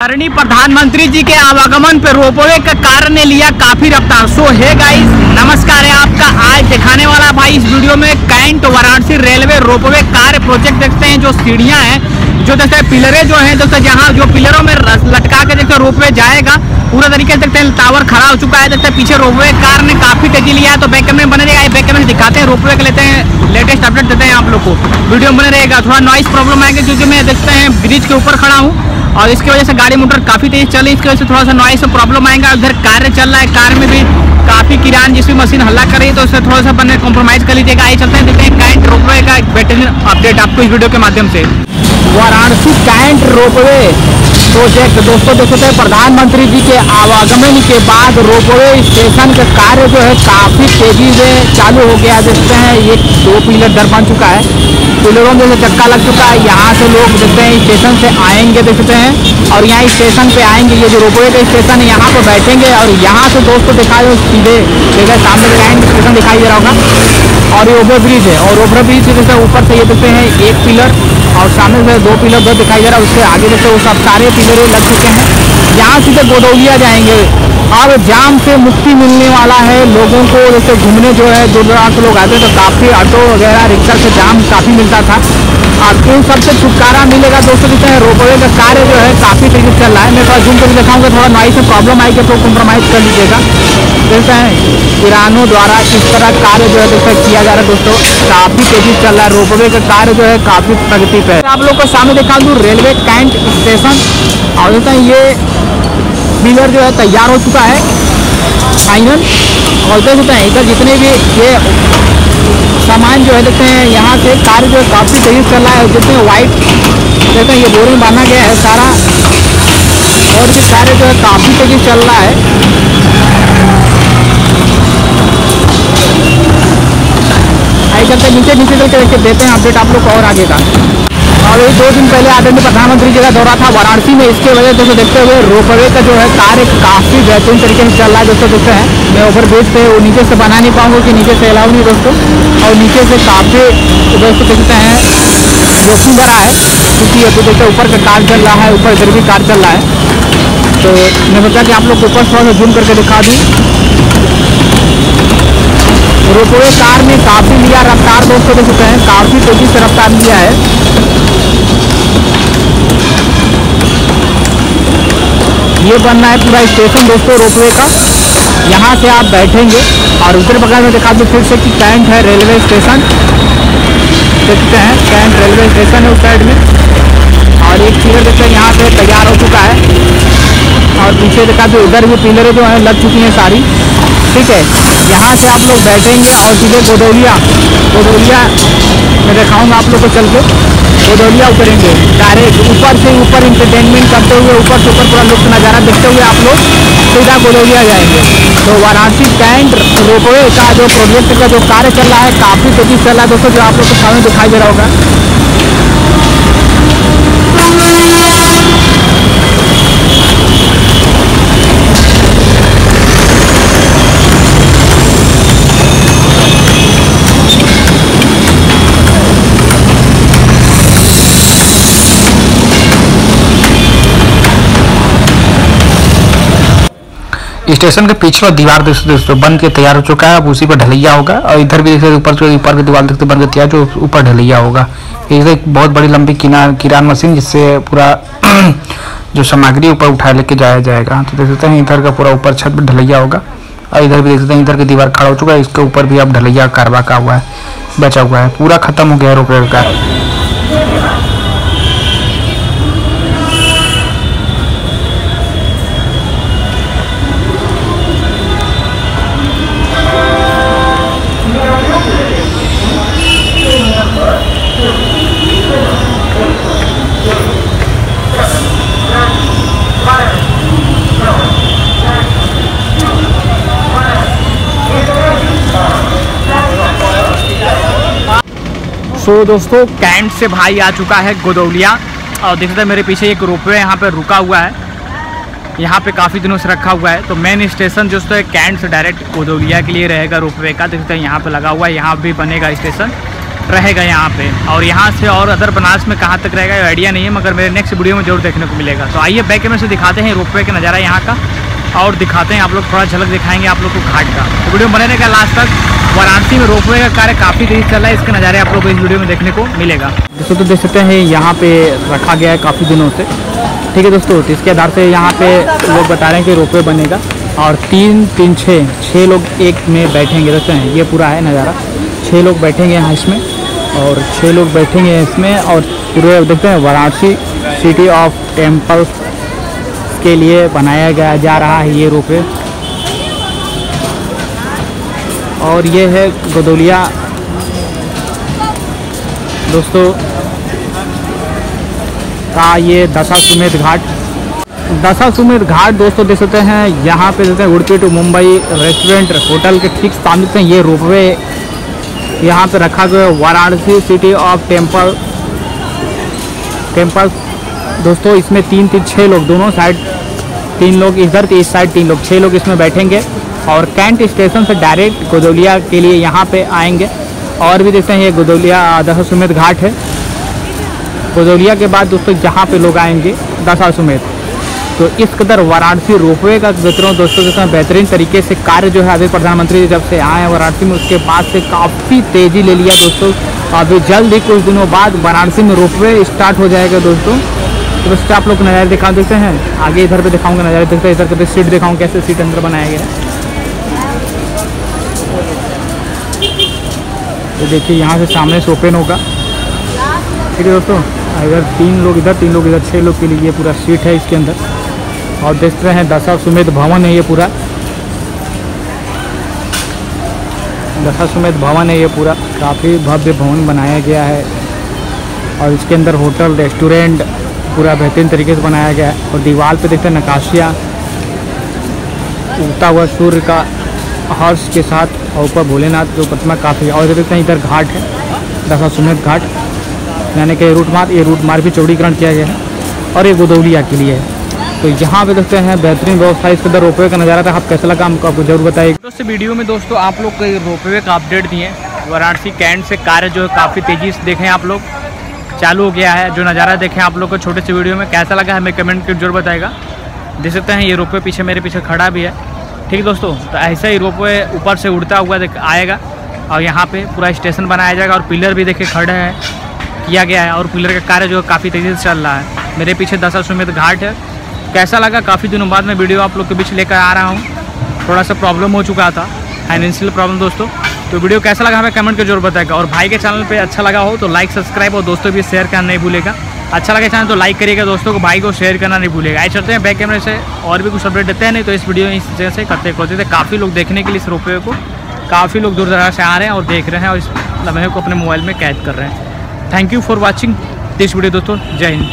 आदरणीय प्रधानमंत्री जी के आवागमन पे रोपवे का कार्य ने लिया काफ़ी रफ्तार। सो है गाइस नमस्कार है आपका। आज दिखाने वाला भाई इस वीडियो में कैंट वाराणसी रेलवे रोपवे कार्य प्रोजेक्ट देखते हैं, जो सीढ़ियाँ हैं, जो देखते हैं पिलरे जो हैं दोस्तों जहाँ जो पिलरों में लटका के देखते रोपवे जाएगा, पूरा तरीके से देखते हैं, टावर खड़ा हो चुका है हैं पीछे रोपवे कार ने काफ़ी तेज़ी लिया है तो बैक कैमरे बने रहेगा बैक कैमरे दिखाते हैं, रोपवे के लेते हैं लेटेस्ट अपडेट देते हैं आप लोग को। वीडियो बने रहेगा थोड़ा नॉइस प्रॉब्लम आएगा, क्योंकि मैं देखते हैं ब्रिज के ऊपर खड़ा हूँ। और इसकी वजह से गाड़ी मोटर काफ़ी तेज चल इसकी वजह से थोड़ा सा नॉइस में प्रॉब्लम आएगा। उधर कार चल रहा है। कार में भी काफ़ी किरान जिस भी मशीन हल्ला कर रही है। तो उससे थोड़ा सा बने कॉम्प्रोमाइज कर लीजिएगा। आइए चलते हैं। देखते हैं कैंट रोपवे का एक बेहतरीन अपडेट आपको इस वीडियो के माध्यम से। Varanasi cantt ropeway. प्रोजेक्ट। दोस्तों, देख सकते हैं प्रधानमंत्री जी के आवागमन के बाद रोपवे स्टेशन का कार्य जो है काफ़ी तेज़ी से चालू हो गया। देखते हैं, ये दो पिलर दर बन चुका है। पिलरों में जैसे चक्का लग चुका है, यहाँ से लोग देखते हैं, स्टेशन से आएँगे, देखते हैं। और यहाँ स्टेशन पे आएँगे, ये जो रोपवे का स्टेशन है, यहाँ पर बैठेंगे। और यहाँ से दोस्तों दिखा सीधे देखिए सामने कैंट स्टेशन दिखाई दे रहा होगा। और ये ओवर ब्रिज है और ओवर ब्रिज जैसे ऊपर से ये देखते हैं, एक पिलर और सामने से दो पिलर दो दिखाई दे रहा है, उसके आगे जैसे वो सब सारे पिलर लग चुके हैं। यहाँ सीधे गोदौलिया जाएँगे और जाम से मुक्ति मिलने वाला है। लोगों को जैसे घूमने जो है दूर दराज से लोग आते हैं तो काफ़ी ऑटो वगैरह, रिक्शा से जाम काफ़ी मिलता था। और इन सबसे छुटकारा मिलेगा दोस्तों जैसे रोपवे का कार्य जो है काफ़ी तेज़ी से चल रहा है। मैं थोड़ा जूम करके दिखाऊँगा, थोड़ा नॉइस में प्रॉब्लम आएगी तो कॉम्प्रोमाइज़ कर लीजिएगा। जैसे किरानों द्वारा इस तरह कार्य जो है जैसे किया जा रहा है दोस्तों। काफ़ी तेज़ी से चल रहा है, रोपवे का कार्य जो है, काफ़ी प्रगति पे है। आप लोग को सामने दिखा दूँ, रेलवे कैंट स्टेशन। और जैसे ये पिलर जो है, तैयार हो चुका है, फाइनल। और देख हैं, इधर जितने भी ये सामान जो है, देखते हैं, यहाँ से कार जो काफ़ी तेज़ी चल रहा है जितने वाइट देखते हैं, ये बोरिंग बांधा गया है सारा। और भी कार्य जो है काफ़ी तेज़ी चल रहा है। आई चलते नीचे नीचे चल के देते हैं अपडेट आप लोग और आगे का। और दो दिन पहले आदरणीय प्रधानमंत्री जी का दौरा था वाराणसी में। इसके वजह से देखते हुए रोपवे का जो है कार्य काफ़ी बेहतरीन तरीके से चल रहा है दोस्तों देखते हैं। मैं ओवर ब्रिज पे नीचे से बना नहीं पाऊँगा कि नीचे से अलाउ नहीं दोस्तों। और नीचे से काफ़ी दोस्तों देखते हैं, जोखिम भरा है, क्योंकि अभी देखते ऊपर का कार चल रहा है, ऊपर इधर भी कार चल रहा है। तो मैं सोचा कि आप लोग ऊपर थोड़ा सा जूम करके दिखा दूँ। रोपवे कार ने काफ़ी लिया, रफ्तार दोस्तों देख हैं, काफ़ी तेज़ी से रफ्तार लिया है। ये बनना है पूरा स्टेशन दोस्तों रोपवे का। यहाँ से आप बैठेंगे और उधर बगल में दिखा दो फिर से कि कैंट है रेलवे स्टेशन देखते हैं कैंट रेलवे स्टेशन है उस साइड में। और एक पिलर देखते हैं यहाँ पे तैयार हो चुका है। और पीछे दिखा दो इधर भी पिलरें जो हैं, लग चुकी हैं सारी। ठीक है, यहाँ से आप लोग बैठेंगे और सीधे गोदौलिया गोदौलिया मैं दिखाऊँगा आप लोग को चल के, गोदौलिया उतरेंगे। डायरेक्ट ऊपर से ऊपर इंटरटेनमेंट करते हुए, ऊपर से ऊपर पूरा लुप्त नज़ारा देखते हुए आप लोग सीधा गोदौलिया जाएँगे। तो वाराणसी कैंट रोपवे का जो प्रोजेक्ट का जो कार्य चल रहा है, काफ़ी तेज़ी चल रहा है। दोस्तों, जो आप लोग को सामने दिखाई दे रहा होगा। स्टेशन के पीछे दीवार दोस्तों दोस्तों बन के तैयार हो चुका है, अब उसी पर ढलैया होगा। और इधर भी देखते ऊपर जो ऊपर की दीवार देखते बन के तैयार, जो ऊपर ढलैया होगा। ये एक बहुत बड़ी लंबी किनार किरान मशीन, जिससे पूरा जो सामग्री ऊपर उठा लेके जाया जाएगा। तो देख सकते हैं, इधर का पूरा ऊपर छत पर ढलैया होगा। और इधर भी देख सकते हैं, इधर की दीवार खड़ा हो चुका है, इसके ऊपर भी अब ढलैया कारवा का हुआ है, बचा हुआ है। पूरा खत्म हो गया रुपये का। सो so, दोस्तों कैंट से भाई आ चुका है गोदौलिया। और देख सकते मेरे पीछे एक रोपवे यहाँ पे रुका हुआ है। यहाँ पे काफ़ी दिनों से रखा हुआ है। तो मेन स्टेशन जो है कैंट से डायरेक्ट गोदौलिया के लिए रहेगा रोपवे का। देख सकते हैं यहाँ पे लगा हुआ है यहाँ भी बनेगा स्टेशन रहेगा यहाँ पे। और यहाँ से और अदर बनारस में कहाँ तक रहेगा आइडिया नहीं है मगर मेरे नेक्स्ट वीडियो में ज़रूर देखने को मिलेगा। तो आइए बैक कैमरे से दिखाते हैं रोपवे का नज़ारा यहाँ का। और दिखाते हैं, आप लोग थोड़ा झलक दिखाएँगे आप लोग को घाट का। तो वीडियो बने रहेगा लास्ट तक। वाराणसी में रोपवे का कार्य काफ़ी तेज चल रहा है, इसके नज़ारे आप लोग को इस वीडियो में देखने को मिलेगा। दोस्तों तो देख सकते हैं, यहाँ पे रखा गया है काफ़ी दिनों से। ठीक है दोस्तों तो इसके आधार से यहाँ पे लोग बता रहे हैं कि रोपवे बनेगा। और तीन तीन छः छः लोग एक में बैठेंगे देखते हैं, ये पूरा है नज़ारा। छः लोग बैठेंगे यहाँ इसमें, और छः लोग बैठेंगे इसमें, और पूरे, देखते हैं, वाराणसी सिटी ऑफ़ टेम्पल्स के लिए बनाया गया, जा रहा है ये रोपवे और ये है गदौलिया। दोस्तों, का ये दशा सुमेध घाट। दशा सुमेध घाट दोस्तों देख सकते हैं, यहाँ पे देते हैं Udupi to Mumbai restaurant hotel के ठीक सामने से ये रोपवे यहाँ पे रखा गया Varanasi city of temple temple दोस्तों, इसमें तीन तीन छः लोग, दोनों साइड तीन लोग इधर तो इस साइड तीन लोग। छः लोग इसमें बैठेंगे और कैंट स्टेशन से डायरेक्ट गोदौलिया के लिए यहाँ पे आएँगे। और भी देखते हैं, ये गोदौलिया दशाश्वमेध घाट है। गोदौलिया के बाद दोस्तों, जहाँ पे लोग आएँगे दशाश्वमेध तो इस कदर वाराणसी रोपवे का वितरण दोस्तों के साथ बेहतरीन तरीके से कार्य जो है अभी प्रधानमंत्री जब से आए हैं वाराणसी में, उसके बाद से काफ़ी तेज़ी ले लिया दोस्तों। अभी जल्द ही कुछ दिनों बाद वाराणसी में रोपवे स्टार्ट हो जाएगा दोस्तों। तो बस आप लोग नज़ारे दिखा देते हैं। आगे इधर पे दिखाऊँगा, नज़ारे देखते हैं, इधर पे सीट दिखाऊँगा कैसे सीट अंदर बनाया गया। तो देखिए, यहाँ से सामने से ओपन होगा। ठीक है दोस्तों, इधर तीन लोग, इधर तीन लोग, इधर छः लोग के लिए पूरा सीट है इसके अंदर। और देख रहे हैं, दशा सुमेध भवन है ये पूरा। दशा सुमेध भवन है ये पूरा। काफ़ी भव्य भवन बनाया गया है। और इसके अंदर होटल, रेस्टोरेंट पूरा बेहतरीन तरीके से बनाया गया है। और दीवार पे देखते हैं नकाशियाँ उगता हुआ सूर्य का हर्ष के साथ और ऊपर भोलेनाथ जो प्रतिमा काफ़ी और देखते हैं, इधर घाट है दशा सुमेध घाट। यानी कि रूट मार्ग ये रूट मार्ग भी चौड़ीकरण किया गया है और ये गोदौलिया के लिए है। तो यहाँ पे देखते हैं बेहतरीन व्यवस्था, इसके अंदर रोपवे का नज़ारा था। आप कैसा लगा हमको आपको ज़रूर बताइए। दोस्तों, वीडियो में दोस्तों, आप लोग रोपवे का अपडेट दिए। वाराणसी कैंट से कार्य जो है काफ़ी तेज़ी से देखें आप लोग। चालू हो गया है, जो नज़ारा देखें आप लोग को छोटे से वीडियो में कैसा लगा हमें कमेंट कर ज़रूर बताएगा। देख सकते हैं ये रोपवे पीछे मेरे पीछे खड़ा भी है। ठीक दोस्तों तो ऐसा ही रोपवे ऊपर से उड़ता हुआ आएगा और यहाँ पे पूरा स्टेशन बनाया जाएगा और पिलर भी देखे खड़े हैं, किया गया है और पिलर का कार्य जो है काफ़ी तेज़ी से चल रहा है। मेरे पीछे दशा सुमित घाट है। कैसा लगा? काफ़ी दिनों बाद मैं वीडियो आप लोग के बीच लेकर आ रहा हूँ। थोड़ा सा प्रॉब्लम हो चुका था। फाइनेंशियल प्रॉब्लम दोस्तों। तो वीडियो कैसा लगा हमें कमेंट कर ज़रूर बताएगा। और भाई के चैनल पे अच्छा लगा हो तो लाइक सब्सक्राइब और दोस्तों भी शेयर करना नहीं भूलेगा। अच्छा लगे चैनल तो लाइक करिएगा दोस्तों को, भाई को शेयर करना नहीं भूलेगा। आए चलते हैं बैक कैमरे से, और भी कुछ अपडेट देते हैं, नहीं तो इस वीडियो इस जगह से करते करते थे काफ़ी लोग देखने के लिए इस रोपवे को, काफ़ी लोग दूर दराज से आ रहे हैं और देख रहे हैं और इस लम्हे को अपने मोबाइल में कैद कर रहे हैं। Thank you for watching this video दोस्तों। जय हिंद।